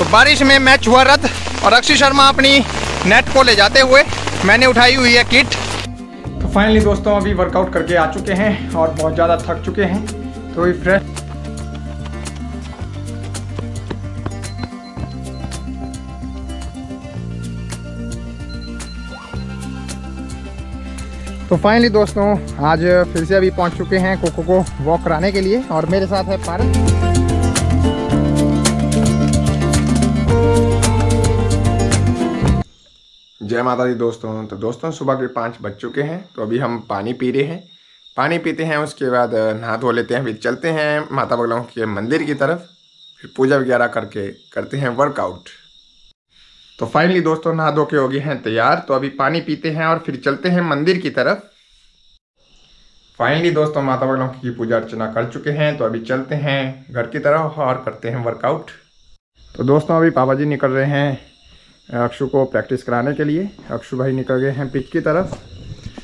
तो बारिश में मैच हुआ रद्द और अक्षय शर्मा अपनी नेट को ले जाते हुए मैंने उठाई हुई है किट। तो फाइनली दोस्तों, अभी वर्कआउट करके आ चुके हैं और बहुत ज़्यादा थक चुके हैं। तो अभी फ्रेश तो फाइनली दोस्तों, आज फिर से अभी पहुँच चुके हैं कोको को वॉक कराने के लिए और मेरे साथ है पारस। जय माता दी दोस्तों। तो दोस्तों, सुबह के पाँच बज चुके हैं तो अभी हम पानी पी रहे हैं। पानी पीते हैं, उसके बाद नहा धो लेते हैं, फिर चलते हैं माता बगलों के मंदिर की तरफ़, फिर पूजा वगैरह करके करते हैं वर्कआउट तो फाइनली दोस्तों, नहा धो के हो गए हैं तैयार। तो अभी पानी पीते हैं और फिर चलते हैं मंदिर की तरफ़। फाइनली दोस्तों, माता बगलों की पूजा अर्चना कर चुके हैं तो अभी चलते हैं घर की तरफ़ और करते हैं वर्कआउट तो दोस्तों, अभी पापा जी निकल रहे हैं। अक्षु को प्रैक्टिस कराने के लिए। अक्षु भाई निकल गए हैं पिच की तरफ़।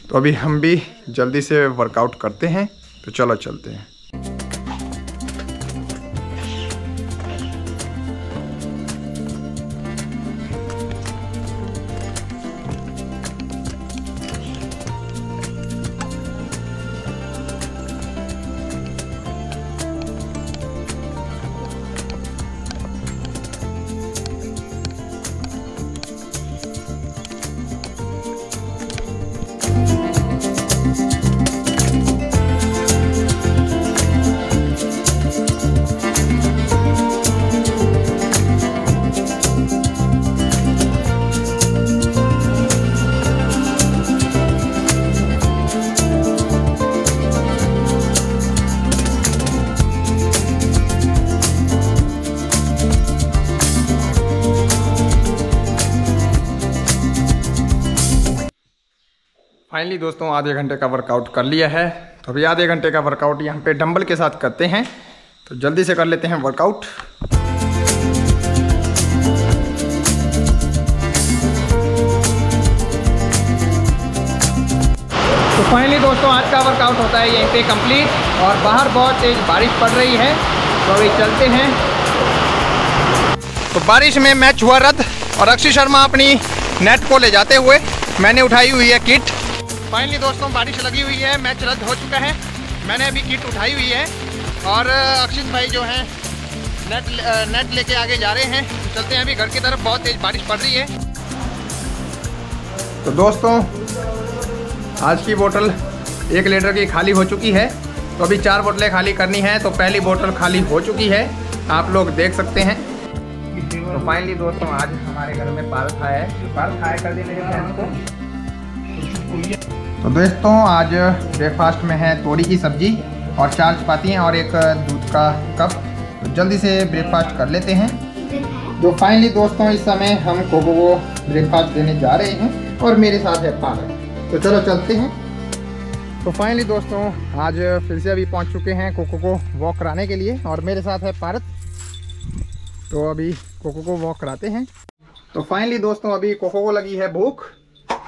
तो अभी हम भी जल्दी से वर्कआउट करते हैं। तो चलो चलते हैं। फाइनली दोस्तों, आधे घंटे का वर्कआउट कर लिया है। तो अभी आधे घंटे का वर्कआउट यहाँ पे डंबल के साथ करते हैं। तो जल्दी से कर लेते हैं वर्कआउट तो फाइनली दोस्तों, आज का वर्कआउट होता है यहीं पे कंप्लीट और बाहर बहुत तेज बारिश पड़ रही है। तो अभी चलते हैं। तो बारिश में मैच हुआ रद्द। और अक्षय शर्मा अपनी नेट को ले जाते हुए मैंने उठाई हुई है किट फाइनली दोस्तों, बारिश लगी हुई है, मैच रद्द हो चुका है। मैंने अभी किट उठाई हुई है और अक्षित भाई जो हैं नेट नेट लेके आगे जा रहे हैं। चलते हैं अभी घर की तरफ़, बहुत तेज बारिश पड़ रही है। तो दोस्तों, आज की बोतल एक लीटर की खाली हो चुकी है। तो अभी चार बोतलें खाली करनी है तो पहली बोतल खाली हो चुकी है। आप लोग देख सकते हैं। तो फाइनली दोस्तों, आज हमारे घर में पारस आया है। पारस खाया कर देने को। तो दोस्तों, आज ब्रेकफास्ट में है तोरी की सब्ज़ी और चार चपातियाँ और एक दूध का कप। तो जल्दी से ब्रेकफास्ट कर लेते हैं। तो फाइनली दोस्तों, इस समय हम कोको को ब्रेकफास्ट देने जा रहे हैं और मेरे साथ है पारस तो चलो चलते हैं। तो फाइनली दोस्तों, आज फिर से अभी पहुँच चुके हैं कोको को वॉक कराने के लिए और मेरे साथ है पारत। तो अभी कोको को वॉक कराते हैं। तो फाइनली दोस्तों, अभी कोको को लगी है भूख।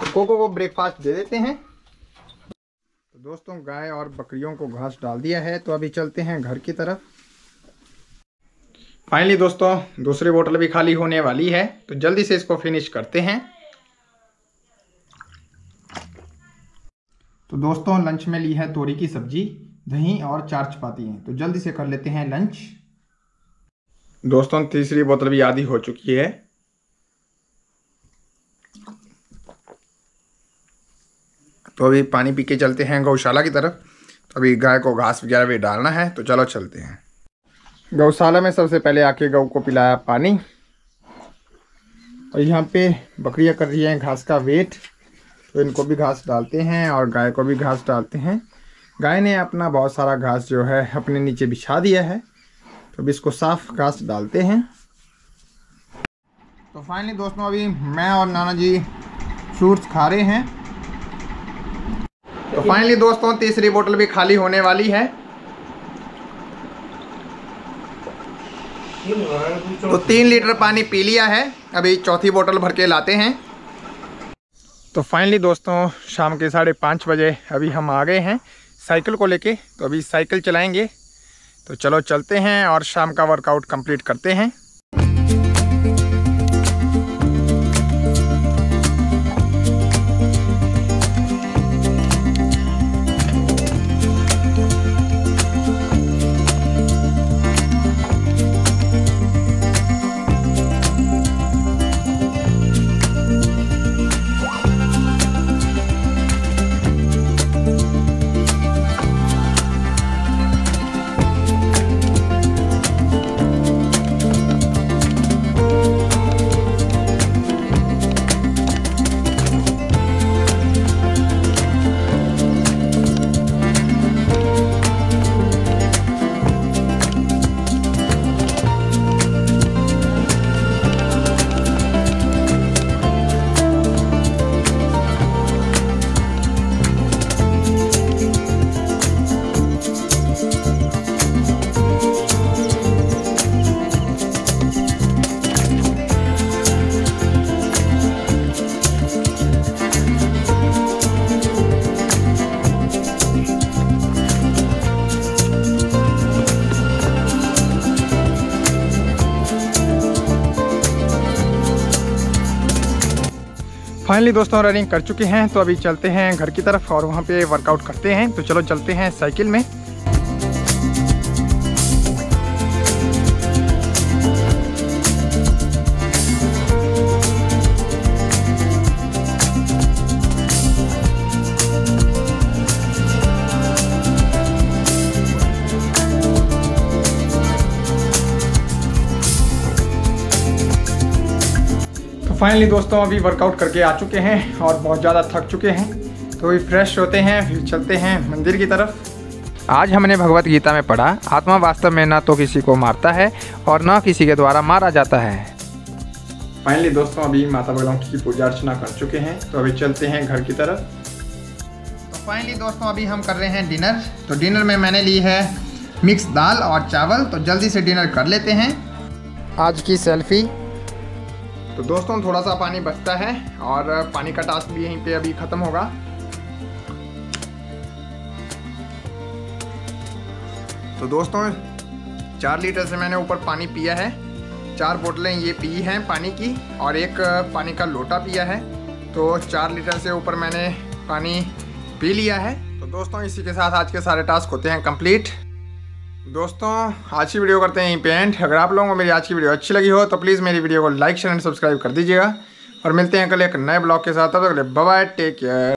तो कोको को ब्रेकफास्ट दे देते हैं। तो दोस्तों, गाय और बकरियों को घास डाल दिया है तो अभी चलते हैं घर की तरफ़। फाइनली दोस्तों, दूसरी बोतल भी खाली होने वाली है तो जल्दी से इसको फिनिश करते हैं। तो दोस्तों लंच में ली है तोरी की सब्ज़ी, दही और चार चपाती। हैं तो जल्दी से कर लेते हैं लंच दोस्तों, तीसरी बोतल भी आधी हो चुकी है। तो अभी पानी पी के चलते हैं गौशाला की तरफ़। तो अभी गाय को घास वगैरह भी डालना है तो चलो चलते हैं। गौशाला में सबसे पहले आके गौ को पिलाया पानी। और यहाँ पे बकरियाँ कर रही हैं घास का वेट। तो इनको भी घास डालते हैं और गाय को भी घास डालते हैं। गाय ने अपना बहुत सारा घास जो है अपने नीचे बिछा दिया है। तो अभी इसको साफ़ घास डालते हैं। तो फाइनली दोस्तों अभी मैं और नाना जी फ्रूट्स खा रहे हैं। तो फाइनली दोस्तों, तीसरी बोतल भी खाली होने वाली है। तो तीन लीटर पानी पी लिया है। अभी चौथी बोतल भर के लाते हैं। तो फाइनली दोस्तों, शाम के साढ़े पाँच बजे अभी हम आ गए हैं साइकिल को लेके। तो अभी साइकिल चलाएँगे। तो चलो चलते हैं और शाम का वर्कआउट कंप्लीट करते हैं। फाइनली दोस्तों रनिंग कर चुके हैं तो अभी चलते हैं घर की तरफ़ और वहाँ पे वर्कआउट करते हैं। तो चलो चलते हैं साइकिल में। फाइनली दोस्तों अभी वर्कआउट करके आ चुके हैं और बहुत ज़्यादा थक चुके हैं। तो अभी फ्रेश होते हैं फिर चलते हैं मंदिर की तरफ़। आज हमने भगवत गीता में पढ़ा आत्मा वास्तव में न तो किसी को मारता है और न किसी के द्वारा मारा जाता है। फाइनली दोस्तों अभी माता बगलौटी की पूजा अर्चना कर चुके हैं तो अभी चलते हैं घर की तरफ़। तो फाइनली दोस्तों अभी हम कर रहे हैं डिनर तो डिनर में मैंने ली है मिक्स दाल और चावल तो जल्दी से डिनर कर लेते हैं। आज की सेल्फी तो दोस्तों थोड़ा सा पानी बचता है और पानी का टास्क भी यहीं पे अभी ख़त्म होगा। तो दोस्तों, चार लीटर से मैंने ऊपर पानी पिया है। चार बोतलें ये पी हैं पानी की और एक पानी का लोटा पिया है। तो चार लीटर से ऊपर मैंने पानी पी लिया है। तो दोस्तों, इसी के साथ आज के सारे टास्क होते हैं कंप्लीट दोस्तों, आज की वीडियो करते हैं यहीं पेंट अगर आप लोगों को मेरी आज की वीडियो अच्छी लगी हो तो प्लीज़ मेरी वीडियो को लाइक शेयर एंड सब्सक्राइब कर दीजिएगा। और मिलते हैं कल एक नए ब्लॉग के साथ। तब तक बाय टेक केयर